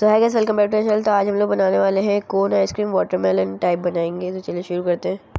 So hi guys welcome back to channel तो आज हम लोग बनाने वाले हैं कोन आइसक्रीम वाटरमेलन टाइप बनाएँगे। तो चलिए शुरू करते हैं।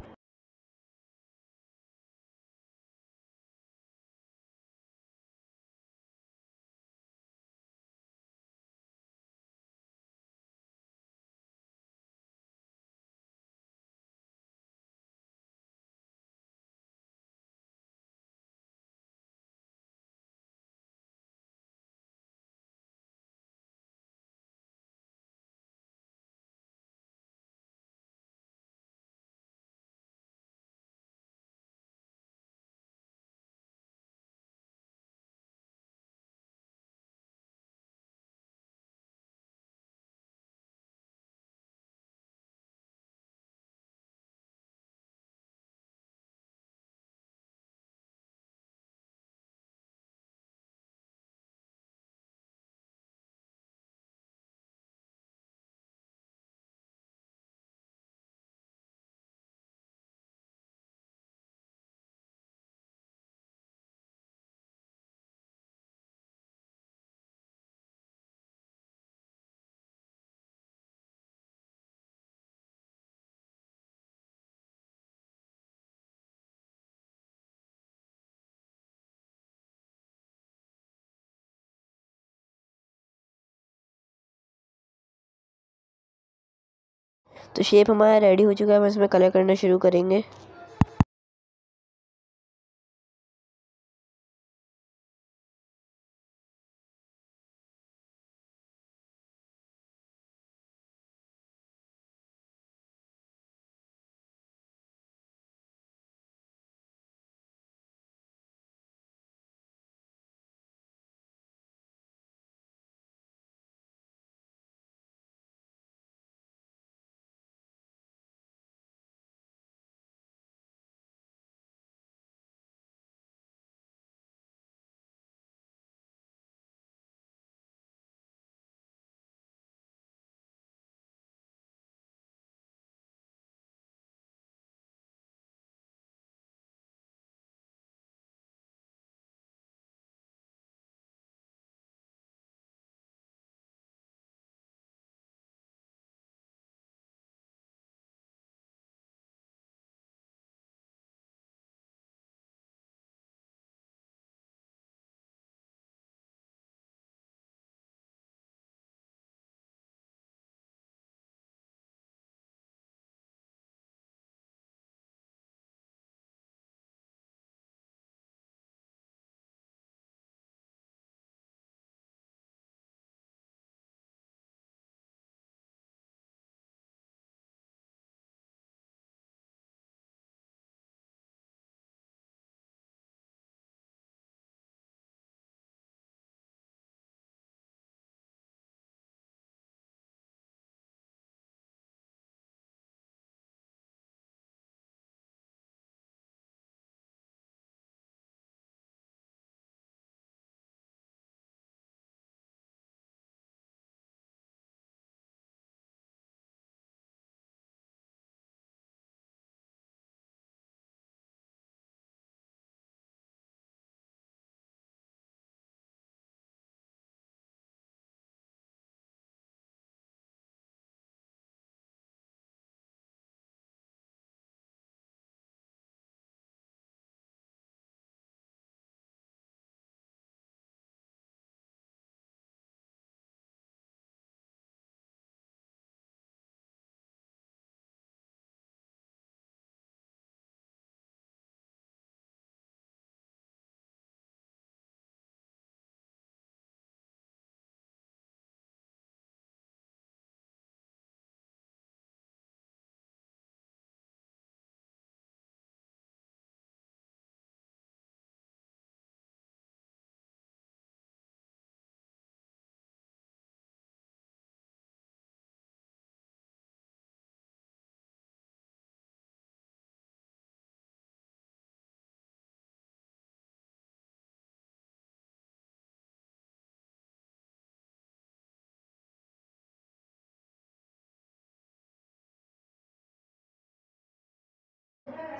तो शेप हमारा रेडी हो चुका है हम इसमें कलर करना शुरू करेंगे।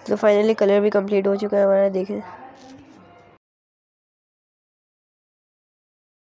तो फाइनली कलर भी कंप्लीट हो चुका है हमारा देखें।